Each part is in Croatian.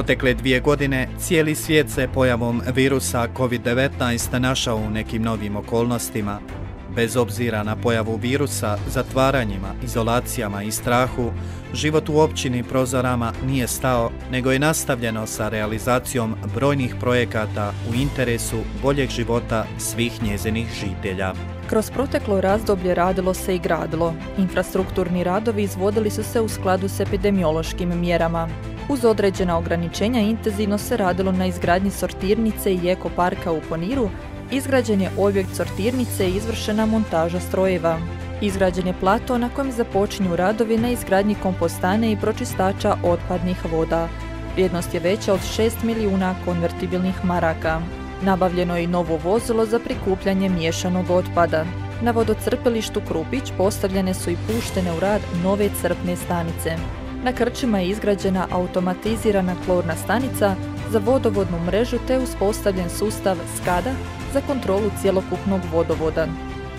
Protekle dvije godine cijeli svijet se pojavom virusa COVID-19 našao u nekim novim okolnostima. Bez obzira na pojavu virusa, zatvaranjima, izolacijama i strahu, život u općini Prozorama nije stao, nego je nastavljeno sa realizacijom brojnih projekata u interesu boljeg života svih njezinih žitelja. Kroz proteklo razdoblje radilo se i gradilo. Infrastrukturni radovi izvodili su se u skladu s epidemiološkim mjerama. Uz određena ograničenja intenzivno se radilo na izgradnji sortirnice i ekoparka u Poniru, izgrađen je objekt sortirnice i izvršena montaža strojeva. Izgrađen je plato na kojem započinju radovi na izgradnji kompostane i pročistača otpadnih voda. Vrijednost je veća od 6 milijuna konvertibilnih maraka. Nabavljeno je i novo vozilo za prikupljanje miješanog otpada. Na vodocrpilištu Krupić postavljene su i puštene u rad nove crpne stanice. Na Krčima je izgrađena automatizirana klorna stanica za vodovodnu mrežu te uspostavljen sustav SKADA za kontrolu cjelokupnog vodovoda.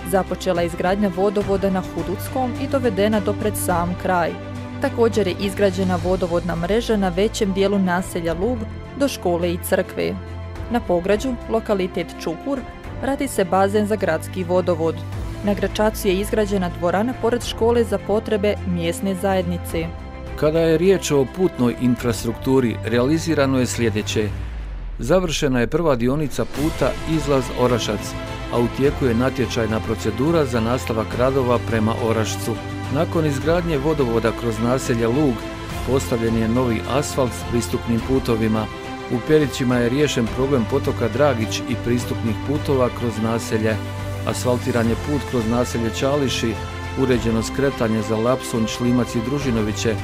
Započela je izgradnja vodovoda na Huduckom i dovedena do pred sam kraj. Također je izgrađena vodovodna mreža na većem dijelu naselja Lug do škole i crkve. Na pograđu, lokalitet Čukur, radi se bazen za gradski vodovod. Na Gračacu je izgrađena dvorana pored škole za potrebe mjesne zajednice. Kada je riječ o putnoj infrastrukturi, realizirano je sljedeće. Završena je prva dionica puta Izlaz Orašac, a u tijeku je natječajna procedura za nastavak radova prema Orašcu. Nakon izgradnje vodovoda kroz naselje Lug, postavljen je novi asfalt s pristupnim putovima. U Perićima je riješen problem potoka Dragić i pristupnih putova kroz naselje. Asfaltiran je put kroz naselje Čališi, uređeno skretanje za Lapson, Šlimac i Družinoviće,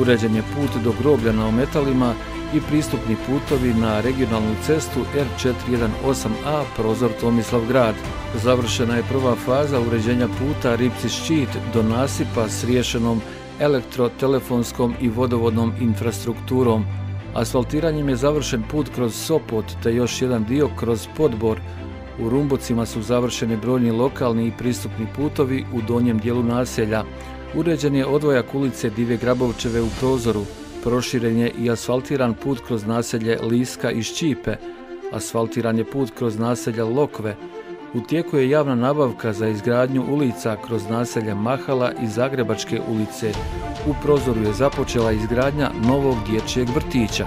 Uređen je put do groblja na ometalima i pristupni putovi na regionalnu cestu R418A prozor Tomislav grad. Završena je prva faza uređenja puta Ripci ščit do nasipa s riješenom elektrotelefonskom i vodovodnom infrastrukturom. Asfaltiranjem je završen put kroz Sopot te još jedan dio kroz Podbor. U Rumbocima su završeni brojni lokalni i pristupni putovi u donjem dijelu naselja. Uređen je odvojak ulice Dive Grabovčeve u prozoru, proširen je i asfaltiran put kroz naselje Liska i Ščipe, asfaltiran je put kroz naselje Lokve, u tijeku je javna nabavka za izgradnju ulica kroz naselje Mahala i Zagrebačke ulice. U prozoru je započela izgradnja novog dječjeg vrtića.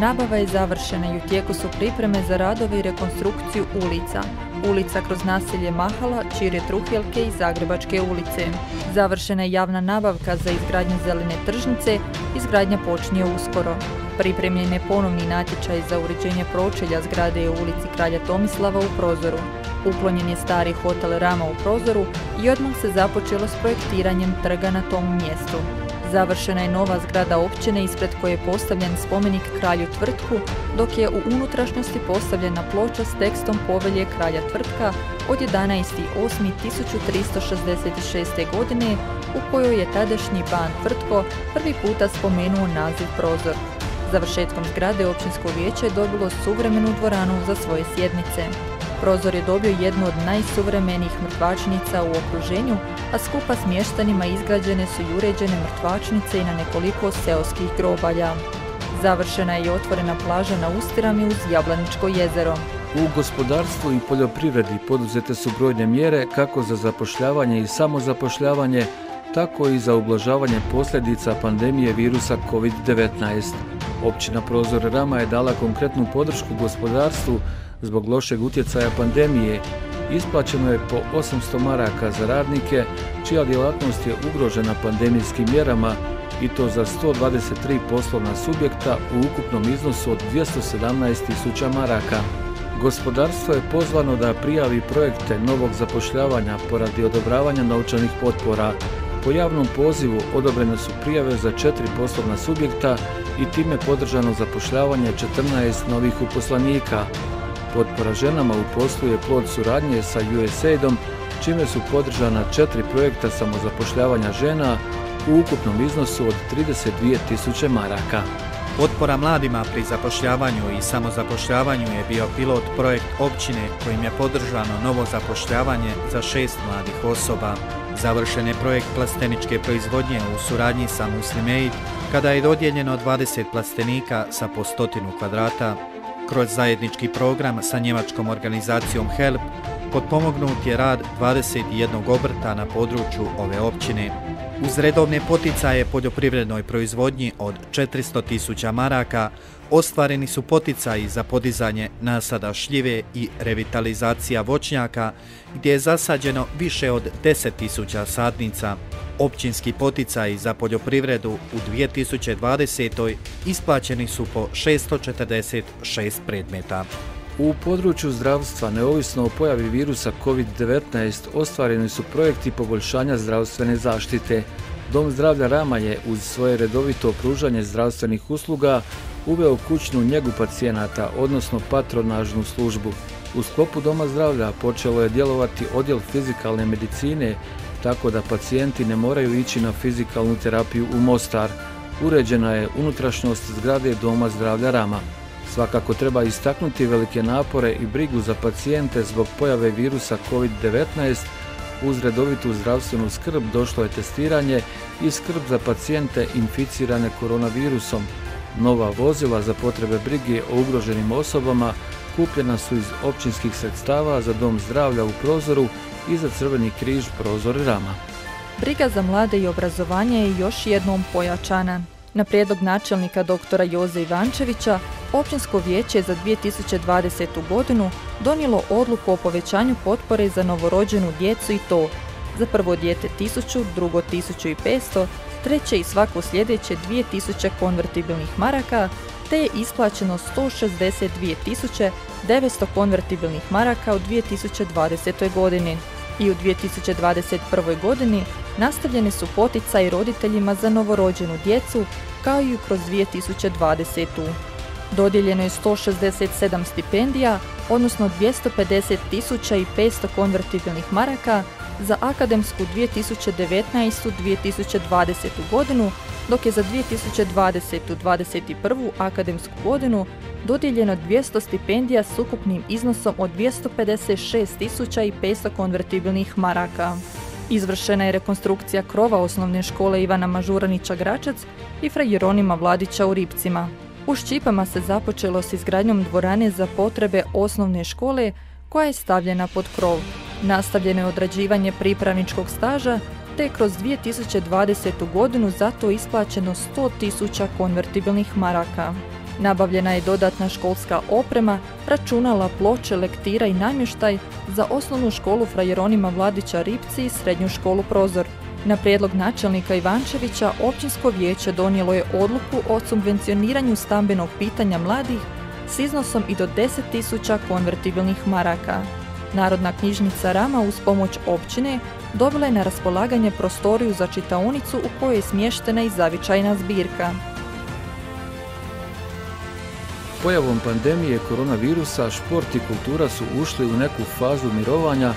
Nabava je završena i u tijeku su pripreme za radove i rekonstrukciju ulica. Ulica kroz naselje Mahala, Čire Truhjelke i Zagrebačke ulice. Završena je javna nabavka za izgradnju zelene tržnice, izgradnja počinje uskoro. Pripremljen je ponovni natječaj za uređenje pročelja zgrade u ulici Kralja Tomislava u Prozoru. Uklonjen je stari hotel Rama u Prozoru i odmah se započelo s projektiranjem trga na tom mjestu. Završena je nova zgrada općine ispred koje je postavljen spomenik kralju Tvrtku, dok je u unutrašnjosti postavljena ploča s tekstom povelje kralja Tvrtka od 11.8.1366. godine u kojoj je tadašnji ban Tvrtko prvi puta spomenuo naziv Prozor. Završetkom zgrade općinsko vijeće je dobilo suvremenu dvoranu za svoje sjednice. Prozor je dobio jednu od najsuvremenijih mrtvačnica u okruženju, a skupa s mještanima izgrađene su i uređene mrtvačnice i na nekoliko seoskih grobalja. Završena je i otvorena plaža na Ustirami uz Jablaničko jezero. U gospodarstvu i poljoprivredi poduzete su brojne mjere kako za zapošljavanje i samozapošljavanje, tako i za ublažavanje posljedica pandemije virusa COVID-19. Općina Prozor Rama je dala konkretnu podršku gospodarstvu Zbog lošeg utjecaja pandemije isplaćeno je po 800 maraka za radnike čija djelatnost je ugrožena pandemijskim mjerama i to za 123 poslovna subjekta u ukupnom iznosu od 217 tisuća maraka. Gospodarstvo je pozvano da prijavi projekte novog zapošljavanja poradi odobravanja novčanih potpora. Po javnom pozivu odobrene su prijave za četiri poslovna subjekta i time podržano zapošljavanje 14 novih uposlanika. Potpora ženama u poslu je plod suradnje sa USAID-om, čime su podržana četiri projekta samozapošljavanja žena u ukupnom iznosu od 32.000 maraka. Potpora mladima pri zapošljavanju i samozapošljavanju je bio pilot projekt općine kojim je podržano novo zapošljavanje za šest mladih osoba. Završen je projekt plasteničke proizvodnje u suradnji sa Muslimeid, kada je dodijeljeno 20 plastenika sa po stotinu kvadrata. Kroz zajednički program sa njemačkom organizacijom HELP potpomognut je rad 21 obrta na području ove općine. Uz redovne poticaje poljoprivrednoj proizvodnji od 400 tisuća maraka, ostvareni su poticaji za podizanje nasada šljive i revitalizacija voćnjaka, gdje je zasađeno više od 10 tisuća sadnica. Općinski poticaji za poljoprivredu u 2020. isplaćeni su po 646 predmeta. U području zdravstva, neovisno o pojavi virusa COVID-19, ostvareni su projekti poboljšanja zdravstvene zaštite. Dom zdravlja Rama je uz svoje redovito pružanje zdravstvenih usluga uveo kućnu njegu pacijenata, odnosno patronažnu službu. U sklopu Doma zdravlja počelo je djelovati odjel fizikalne medicine, tako da pacijenti ne moraju ići na fizikalnu terapiju u Mostar. Uređena je unutrašnjost zgrade Doma zdravlja Rama. Svakako treba istaknuti velike napore i brigu za pacijente zbog pojave virusa COVID-19. Uz redovitu zdravstvenu skrb došlo je testiranje i skrb za pacijente inficirane koronavirusom. Nova vozila za potrebe brige o ugroženim osobama kupljena su iz općinskih sredstava za dom zdravlja u prozoru i za Crveni križ prozor Rama. Briga za mlade i obrazovanje je još jednom pojačana. Na prijedlog načelnika doktora Joze Ivančevića, Općinsko vijeće za 2020. godinu donijelo odluku o povećanju potpore za novorođenu djecu i to za prvo dijete 1000, drugo 1500, treće i svako sljedeće 2000 konvertibilnih maraka, te je isplaćeno 162.900 konvertibilnih maraka u 2020. godini. I u 2021. godini nastavljeni su poticaji roditeljima za novorođenu djecu kao i kroz 2020. Dodijeljeno je 167 stipendija, odnosno 250 tisuća i 500 konvertibilnih maraka za akademsku 2019-2020 godinu, dok je za 2020-2021 akademsku godinu dodijeljeno 200 stipendija s ukupnim iznosom od 256 tisuća i 500 konvertibilnih maraka. Izvršena je rekonstrukcija krova osnovne škole Ivana Mažuranića Gračac i Fra Jeronima Vladića u Ripcima. U Ščipama se započelo s izgradnjom dvorane za potrebe osnovne škole koja je stavljena pod krov. Nastavljeno je odrađivanje pripravničkog staža te kroz 2020. godinu zato isplaćeno 100.000 konvertibilnih maraka. Nabavljena je dodatna školska oprema, računala, ploče, lektira i namještaj za osnovnu školu Frajeronima Vladića Ripci i srednju školu Prozor. Na prijedlog načelnika Ivančevića, općinsko vijeće donijelo je odluku o subvencioniranju stambenog pitanja mladih s iznosom i do 10.000 konvertibilnih maraka. Narodna knjižnica Rama uz pomoć općine dobila je na raspolaganje prostoriju za čitaonicu u kojoj je smještena i zavičajna zbirka. Pojavom pandemije koronavirusa šport i kultura su ušli u neku fazu mirovanja,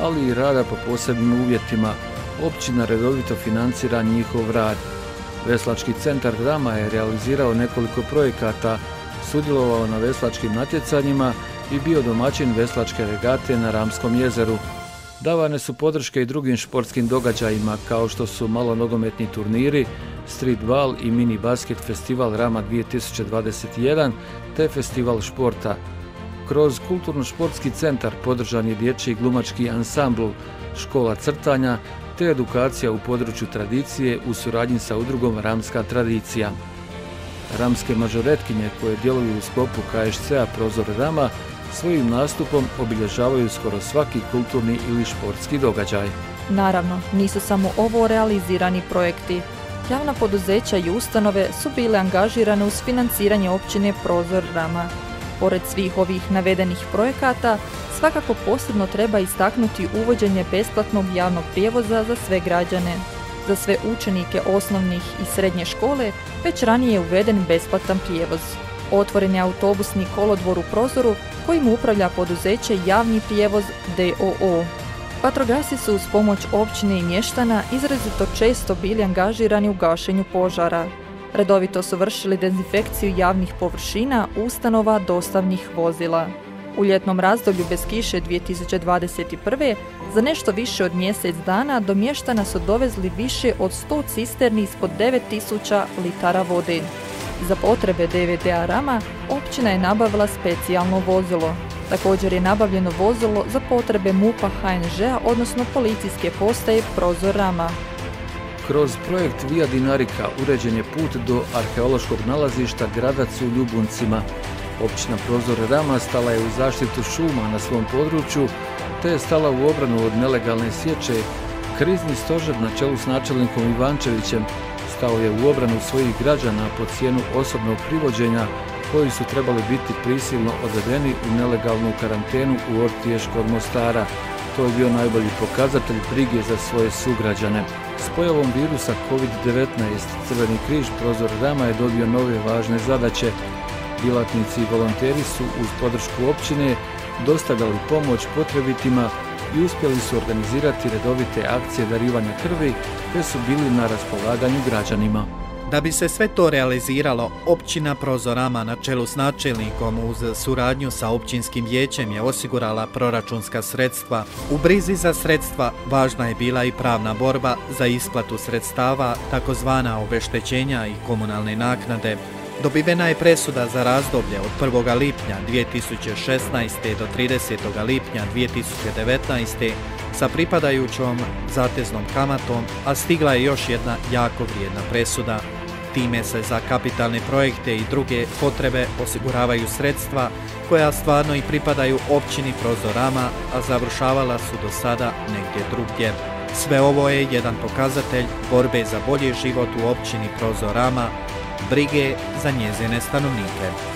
ali i rada po posebnim uvjetima. Općina redovito financira njihov rad. Veslački centar Rama je realizirao nekoliko projekata, sudjelovao na veslačkim natjecanjima i bio domaćin veslačke regate na Ramskom jezeru. Davane su podrške i drugim športskim događajima kao što su malonogometni turniri, streetball i mini basket festival Rama 2021 te festival športa. Kroz kulturno-športski centar podržan je dječji glumački ansambl, škola crtanja te edukacija u području tradicije u suradnji sa udrugom Ramska tradicija. Ramske mažoretkinje koje djeluju u sklopu KSC-a Prozor Rama svojim nastupom obilježavaju skoro svaki kulturni ili športski događaj. Naravno, nisu samo ovo realizirani projekti. Javna poduzeća i ustanove su bile angažirane uz financiranje općine Prozor Rama. Pored svih ovih navedenih projekata, svakako posebno treba istaknuti uvođenje besplatnog javnog prijevoza za sve građane. Za sve učenike osnovnih i srednje škole već ranije je uveden besplatan prijevoz. Otvoren je autobusni kolodvor u prozoru kojim upravlja poduzeće Javni prijevoz DOO. Patrogasi su uz pomoć općine i mještana izrazito često bili angažirani u gašenju požara. Redovito su vršili dezinfekciju javnih površina, ustanova, dostavnih vozila. U ljetnom razdoblju bez kiše 2021. za nešto više od mjesec dana do mještana su dovezli više od 100 cisterni ispod 9000 litara vode. Za potrebe DVDA Rama općina je nabavila specijalno vozilo. Također je nabavljeno vozilo za potrebe MUPA HNŽ, odnosno policijske postaje Prozor Rama. Kroz projekt Via Dinarika uređen je put do arheološkog nalazišta Gradac u Ljubuncima. Općina Prozor Rama stala je u zaštitu šuma na svom području, te je stala u obranu od nelegalne sječe. Krizni stožer na čelu s načelnikom Ivančevićem stao je u obranu svojih građana pod cijenu osobnog privođenja koji su trebali biti prisilno odvedeni u nelegalnu karantenu u Ortiješ kod Mostara. To je bio najbolji pokazatelj brige za svoje sugrađane. S pojavom virusa COVID-19 Crveni križ Prozor Rama je dobio nove važne zadaće. Djelatnici i volonteri su uz podršku općine dostavljali pomoć potrebitima i uspjeli su organizirati redovite akcije darivanja krvi te su bili na raspolaganju građanima. Da bi se sve to realiziralo, općina Prozorama na čelu s načelnikom uz suradnju sa općinskim vijećem je osigurala proračunska sredstva. U brizi za sredstva važna je bila i pravna borba za isplatu sredstava, takozvana obeštećenja i komunalne naknade. Dobivena je presuda za razdoblje od 1. lipnja 2016. do 30. lipnja 2019. sa pripadajućom zateznom kamatom, a stigla je još jedna jako vrijedna presuda. Time se za kapitalne projekte i druge potrebe osiguravaju sredstva koja stvarno i pripadaju općini Prozorama, a završavala su do sada negdje drugdje. Sve ovo je jedan pokazatelj borbe za bolji život u općini Prozorama, brige za njezine stanovnike.